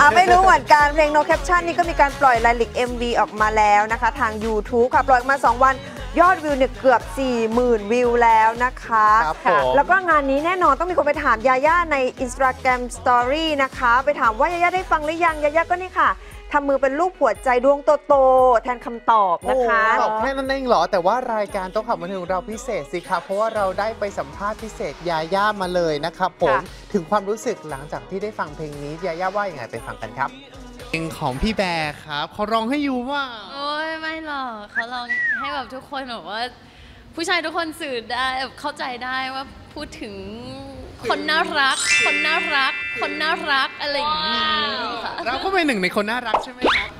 อะไม่รู้เหมือนกันเพลง No Caption นี่ก็มีการปล่อยรายลิก MV ออกมาแล้วนะคะ ทาง YouTube ค่ะ ปล่อยออกมา 2 วันยอดวิวเนี่ยเกือบ 40,000 วิวแล้วนะคะครับค่ะผมแล้วก็งานนี้แน่นอนต้องมีคนไปถามยาย่าใน Instagram Story นะคะ ไปถามว่ายาย่าได้ฟังหรือยังยาย่าก็นี่ค่ะ ทำมือเป็นรูปหัวใจดวงโตๆแทนคำตอบนะคะโอ้ตอบแค่นั้นเองเหรอ แต่ว่ารายการโต้องขับบันเทิงของเราพิเศษสิครับเพราะว่าเราได้ไปสัมภาษณ์พิเศษยาย่ามาเลยนะครับผมค่ะถึงความรู้สึกหลังจากที่ได้ฟังเพลงนี้ยาย่าว่าอย่างไงไปฟังกันครับเพลงของพี่แบร์ครับเขาร้องให้อยู่ว่าโอ้ยไม่หรอกเขาลองให้แบบทุกคนแบบว่า ผู้ชายทุกคนสื่อได้แบบเข้าใจได้ว่าพูดถึงคนน่ารัก คนน่ารัก คนน่ารักอะไรอย่างนี้ค่ะเราก็เป็นหนึ่งในคนน่ารักใช่ไหมครับ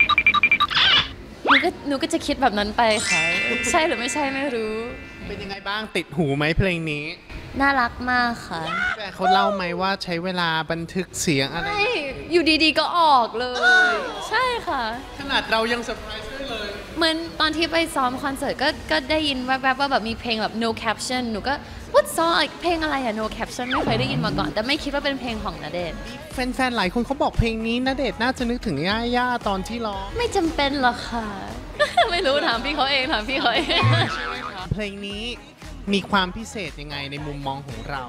หนูก็หนูก็จะคิดแบบนั้นไปค่ะ ใช่หรือไม่ใช่ไม่รู้ เป็นยังไงบ้างติดหูไหมเพลงนี้ น่ารักมากค่ะแบร์เขาเล่าไหมว่าใช้เวลาบันทึกเสียงอะไรใช่อยู่ดีๆก็ออกเลย ใช่ค่ะ ขนาดเรายังเซอร์ไพรส์ด้วยเลย เหมือนตอนที่ไปซ้อมคอนเสิร์ตก็ก็ได้ยินแวบๆว่าแบบมีเพลงแบบ no caption หนูก็ what song เพลงอะไรอะ no caption ไม่เคยได้ยินมาก่อน แต่ไม่คิดว่าเป็นเพลงของณเดชน์แฟนๆหลายคนเขาบอกเพลงนี้ณเดชน์น่าจะนึกถึงญาญ่าตอนที่ร้องไม่จำเป็นหรอกค่ะ ไม่รู้ถามพี่เขาเองถามพี่เขาเอง เพลงนี้มีความพิเศษยังไงในมุมมองของเรา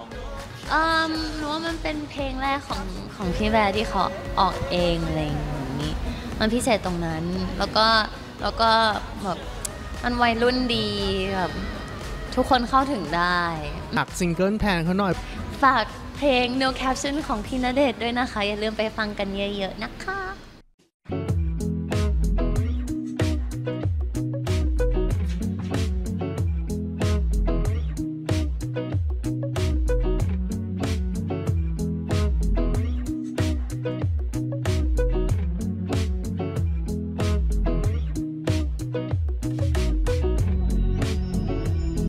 อืมหนูว่ามันเป็นเพลงแรกของของพี่แบร์ที่เขาออกเองอะไรอย่างนี้ มันพิเศษตรงนั้นแล้วก็ แล้วก็แบบมันวัยรุ่นดีแบบทุกคนเข้าถึงได้ฝากซิงเกิลแพงเขาหน่อย ฝากเพลง No Caption ของพี่ณเดชด้วยนะคะ อย่าลืมไปฟังกันเยอะๆนะคะ